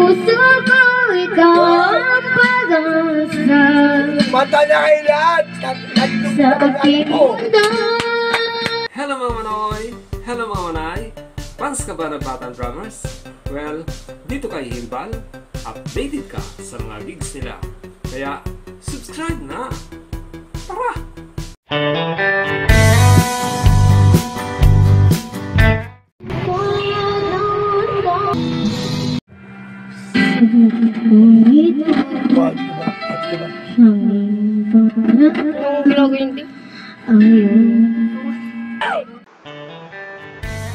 puso ko ikaw ang pag-asa Mata na kayo lahat. Sa pagtitinda Hello mga manoy! Hello mga manay! Fans ka ba ng Batang Drummers? Well, dito kay Hilbal, updated ka sa mga gigs nila. Kaya, subscribe na! Tara! Diba?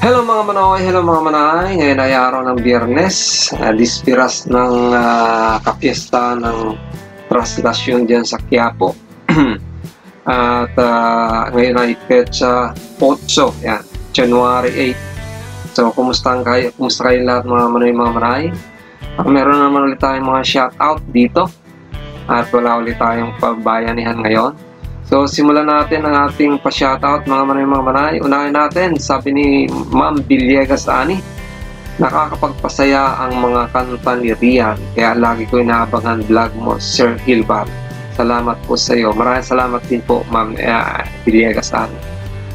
Hello mga manoy! Hello mga manay! Ngayon ay araw ng biyernes. Uh, dispiras ng uh, kapiesta ng traslasyon dyan sa Quiapo. At ah, ngayon ay petsa 8, yan, January 8. So, kumusta kayo? Kumusta kayo lahat mga manoy mga manay? Meron naman ulit tayong mga shoutout dito. At wala ulit tayong pagbayanihan ngayon. So, simulan natin ang ating pa-shoutout mga manay mga manay. Unahin natin, sabi ni Ma'am Villegas Ani, nakakapagpasaya ang mga kanta ni Rian. Kaya lagi ko inaabangan vlog mo, Sir Hilbert. Salamat po sa iyo. Maraming salamat din po, Ma'am uh, Villegas Ani.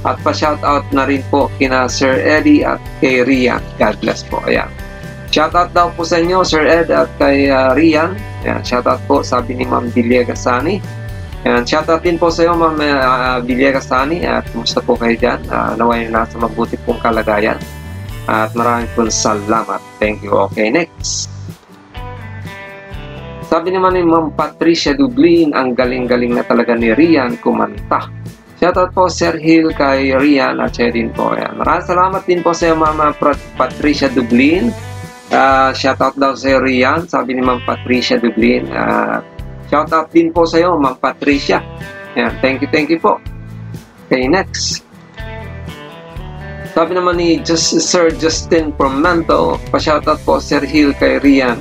At pa-shoutout na rin po kina Sir Eddie at kay Rian. God bless po. Ayan. Shoutout daw po sa inyo, Sir Ed at kay uh, Rian. Ayan, shoutout po, sabi ni Ma'am Villegas Ani. Ayan, shoutout din po sa iyo, Ma'am uh, Villegas Ani. At kumusta po kayo dyan? Uh, naway nasa mabuti pong kalagayan. At maraming po salamat. Thank you. Okay, next. Sabi naman ni Ma'am Patricia Dublin, ang galing-galing na talaga ni Rian kumanta. Shoutout po Sir Hill kay Rian at siya din po. Ayan. Maraming salamat din po sa iyo, Ma'am Pat- Patricia Dublin. Uh, shoutout daw sa Rian, sabi ni Ma'am Patricia Dublin. Uh, shoutout din po sa iyo, Ma'am Patricia. Ayan. Thank you, thank you po. Okay, next. Sabi naman ni Just, Sir Justin Promanto, pa-shoutout po Sir Hill kay Rian.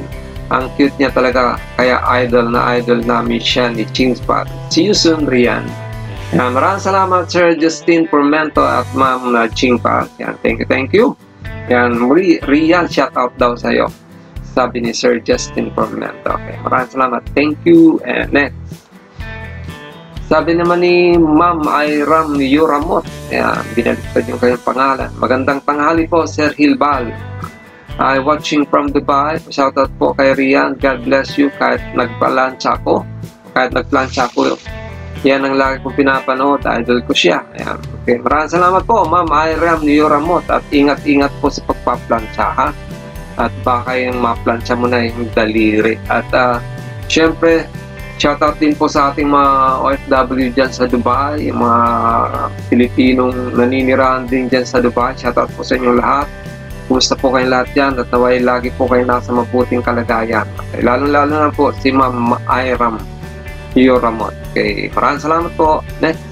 Ang cute niya talaga, kaya idol na idol namin siya ni Chingspot. See you soon, Rian. Yan, maraming salamat Sir Justin Promanto at Ma'am na Chingpa. Yan, thank you, thank you. Yan, Ri- Rian, shoutout daw sa iyo. Sabi ni Sir Justin Promanto. Okay, maraming salamat. Thank you. And next. Sabi naman ni Ma'am Iram Yuramot. Ayan, binaliktad yung kanyang pangalan. Magandang tanghali po, Sir Hilbal. I watching from Dubai. Shoutout po kay Rian. God bless you kahit nagpalansya ako. Kahit nagplansya ako. Yan ang lagi kong pinapanood. Idol ko siya. Ayan. Okay. Maraming salamat po, Ma'am Iram Yuramot. At ingat-ingat po sa pagpaplansya, ha? At baka yung maplansya mo na yung daliri. At uh, syempre, Shoutout din po sa ating mga OFW dyan sa Dubai, yung mga Pilipinong naninirahan din dyan sa Dubai. Shoutout po sa inyo lahat. Kumusta po kayong lahat dyan at naway lagi po kayo nasa mabuting kalagayan. Lalo-lalo na po si Ma'am Iram Yoramot. Okay, maraming salamat po. Next.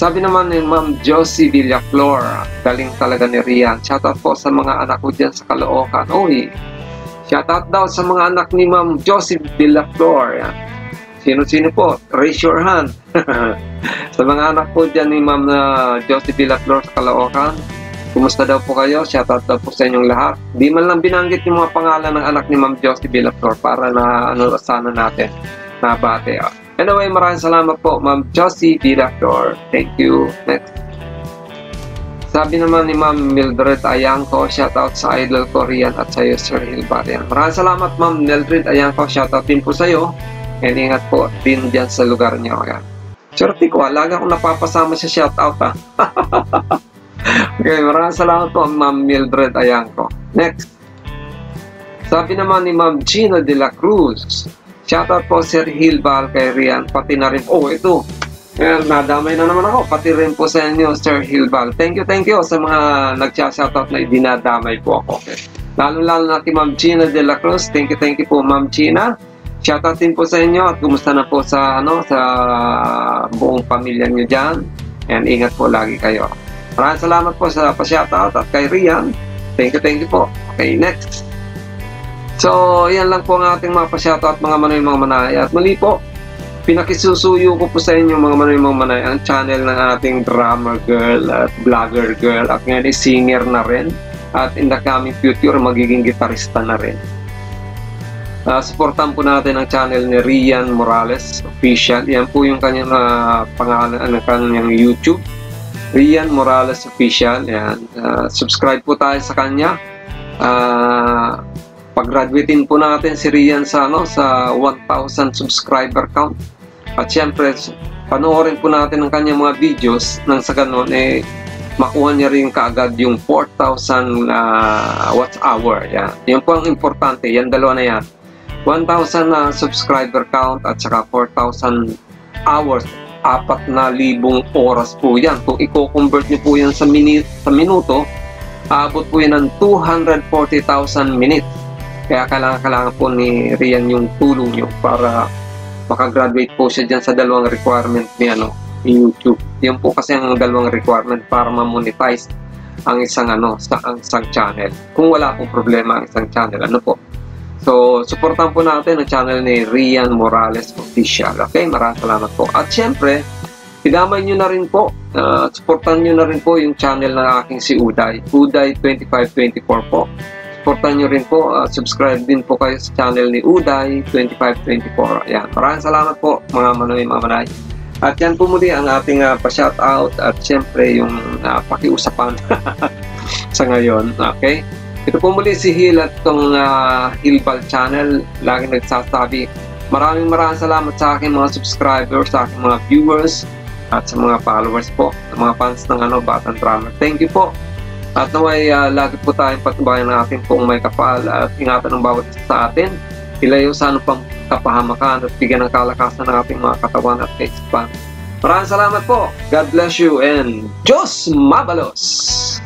Sabi naman ni Ma'am Josie Villaflor, galing talaga ni Rian. Shoutout po sa mga anak ko dyan sa Caloocan. Uy, Shoutout daw sa mga anak ni Ma'am Josie Villaflor. Sino-sino po? Raise your hand. sa mga anak po dyan ni Ma'am na Josie Villaflor sa Caloocan. Kumusta daw po kayo? Shoutout daw po sa inyong lahat. Di man lang binanggit yung mga pangalan ng anak ni Ma'am Josie Villaflor para na ano sana natin nabate. Ah. Anyway, maraming salamat po Ma'am Josie Villaflor. Thank you. Next. Sabi naman ni Ma'am Mildred Ayangko, shoutout sa Idol Korean at sa iyo, Sir Hilbarian. Maraming salamat Ma'am Mildred Ayangko, shoutout din po sa iyo. And ingat po din dyan sa lugar niyo. Ayan. Swerte ko, ah, lagi akong napapasama sa shoutout ha. okay, maraming salamat po Ma'am Mildred Ayangko. Next. Sabi naman ni Ma'am Gina de la Cruz, shoutout po Sir Hilbal kay Rian, pati na rin, oh ito, Ayan, nadamay na naman ako. Pati rin po sa inyo, Sir Hilbal. Thank you, thank you sa mga nagsa-shoutout na dinadamay po ako. Lalo-lalo na kay Ma'am Gina de la Cruz. Thank you, thank you po, Ma'am Gina. Shoutout din po sa inyo at kumusta na po sa ano sa buong pamilya niyo diyan. And ingat po lagi kayo. Maraming salamat po sa pa-shoutout at kay Rian. Thank you, thank you po. Okay, next. So, yan lang po ang ating mga pa-shoutout mga manoy mga manay. At muli po, pinakisusuyo ko po sa inyo mga manoy mga manay ang channel ng ating drummer girl at vlogger girl at ngayon ay singer na rin at in the coming future magiging gitarista na rin Uh, supportan po natin ang channel ni Rian Morales Official. Yan po yung kanyang uh, pangalan ng kanyang YouTube. Rian Morales Official. Yan. Uh, subscribe po tayo sa kanya. Uh, pag-graduatein po natin si Rian sa, ano, sa 1,000 subscriber count. At syempre, panoorin po natin ang kanyang mga videos nang sa ganun, eh, makuha niya rin kaagad yung 4,000 uh, watch hour. Yan. yan po ang importante. Yan dalawa na yan. 1,000 na subscriber count at saka 4,000 hours. Apat na libong oras po yan. Kung i-convert niyo po yan sa, mini, sa minuto, aabot po yan ng 240,000 minutes. Kaya kailangan, kailangan po ni Rian yung tulong niyo para makagraduate po siya dyan sa dalawang requirement ni, ano, ni YouTube. Yan po kasi ang dalawang requirement para ma-monetize ang isang ano sa ang isang channel. Kung wala pong problema ang isang channel, ano po? So, supportan po natin ang channel ni Rian Morales Official. Okay, maraming salamat po. At syempre, idamay nyo na rin po, uh, supportan nyo na rin po yung channel ng aking si Uday. Uday 2524 po. Supportan nyo rin po, uh, subscribe din po kayo sa channel ni Uday 2524. Ayan, maraming salamat po mga manoy, mga manay. At yan po muli ang ating uh, pa-shoutout at syempre yung uh, pakiusapan sa ngayon. Okay? Ito po muli si Hil at itong uh, Hilbal channel. Laging nagsasabi, maraming maraming salamat sa aking mga subscribers, sa aking mga viewers, at sa mga followers po, sa mga fans ng ano, Batang Drama. Thank you po. At naway, uh, lagi po tayong patnubayan ng ating pong may kapal at ingatan ng bawat isa sa atin. Ilayo sa pang kapahamakan at bigyan ng kalakasan ng ating mga katawan at kaisipan. Maraming salamat po. God bless you and Diyos Mabalos!